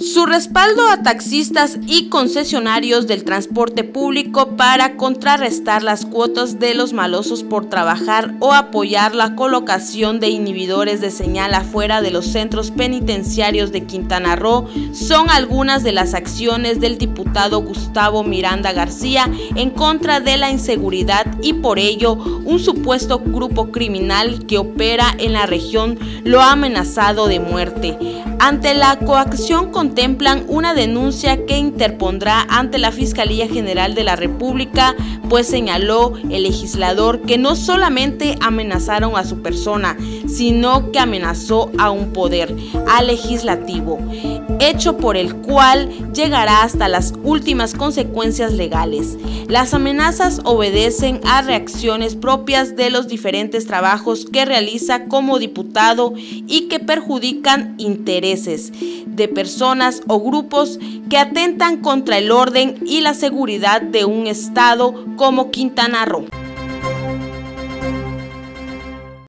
Su respaldo a taxistas y concesionarios del transporte público para contrarrestar las cuotas de los malosos por trabajar o apoyar la colocación de inhibidores de señal afuera de los centros penitenciarios de Quintana Roo son algunas de las acciones del diputado Gustavo Miranda García en contra de la inseguridad y por ello un supuesto grupo criminal que opera en la región lo ha amenazado de muerte. Ante la coacción contemplan una denuncia que interpondrá ante la Fiscalía General de la República, pues señaló el legislador que no solamente amenazaron a su persona, sino que amenazó a un poder, al legislativo, hecho por el cual llegará hasta las últimas consecuencias legales. Las amenazas obedecen a reacciones propias de los diferentes trabajos que realiza como diputado y que perjudican intereses de personas o grupos que atentan contra el orden y la seguridad de un Estado como Quintana Roo.